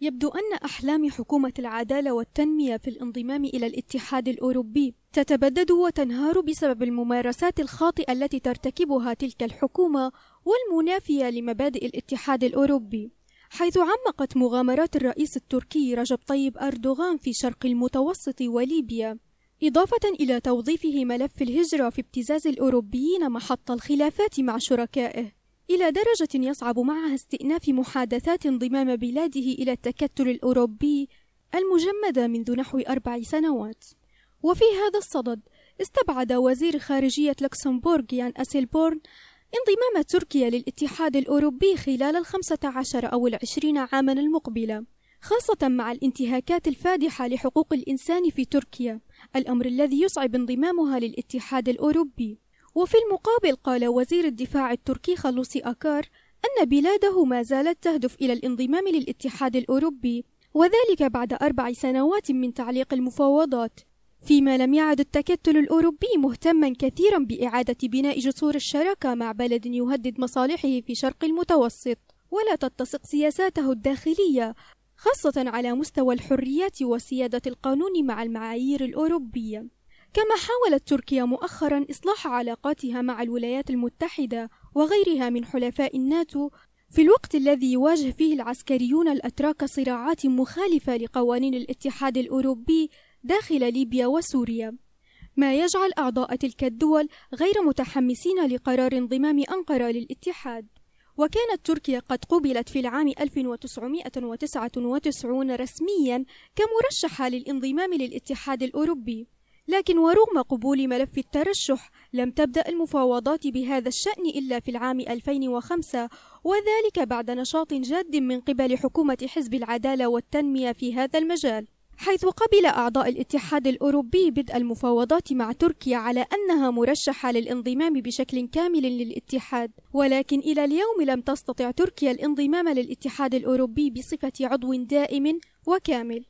يبدو أن أحلام حكومة العدالة والتنمية في الانضمام إلى الاتحاد الأوروبي تتبدد وتنهار بسبب الممارسات الخاطئة التي ترتكبها تلك الحكومة والمنافية لمبادئ الاتحاد الأوروبي. حيث عمقت مغامرات الرئيس التركي رجب طيب أردوغان في شرق المتوسط وليبيا إضافة إلى توظيفه ملف الهجرة في ابتزاز الأوروبيين محط الخلافات مع شركائه. إلى درجة يصعب معها استئناف محادثات انضمام بلاده إلى التكتل الأوروبي المجمدة منذ نحو أربع سنوات. وفي هذا الصدد استبعد وزير خارجية لوكسمبورغ يان أسيلبورن انضمام تركيا للاتحاد الأوروبي خلال الخمسة عشر أو العشرين عاما المقبلة خاصة مع الانتهاكات الفادحة لحقوق الإنسان في تركيا الأمر الذي يصعب انضمامها للاتحاد الأوروبي. وفي المقابل قال وزير الدفاع التركي خلوصي أكار أن بلاده ما زالت تهدف إلى الانضمام للاتحاد الأوروبي وذلك بعد أربع سنوات من تعليق المفاوضات. فيما لم يعد التكتل الأوروبي مهتما كثيرا بإعادة بناء جسور الشراكة مع بلد يهدد مصالحه في شرق المتوسط. ولا تتسق سياساته الداخلية خاصة على مستوى الحريات وسيادة القانون مع المعايير الأوروبية. كما حاولت تركيا مؤخرا إصلاح علاقاتها مع الولايات المتحدة وغيرها من حلفاء الناتو في الوقت الذي يواجه فيه العسكريون الأتراك صراعات مخالفة لقوانين الاتحاد الأوروبي داخل ليبيا وسوريا. ما يجعل أعضاء تلك الدول غير متحمسين لقرار انضمام أنقرة للاتحاد. وكانت تركيا قد قبلت في العام 1999 رسميا كمرشحة للانضمام للاتحاد الأوروبي. لكن ورغم قبول ملف الترشح لم تبدأ المفاوضات بهذا الشأن إلا في العام 2005 وذلك بعد نشاط جاد من قبل حكومة حزب العدالة والتنمية في هذا المجال. حيث قبل أعضاء الاتحاد الأوروبي بدء المفاوضات مع تركيا على أنها مرشحة للانضمام بشكل كامل للاتحاد. ولكن إلى اليوم لم تستطع تركيا الانضمام للاتحاد الأوروبي بصفة عضو دائم وكامل.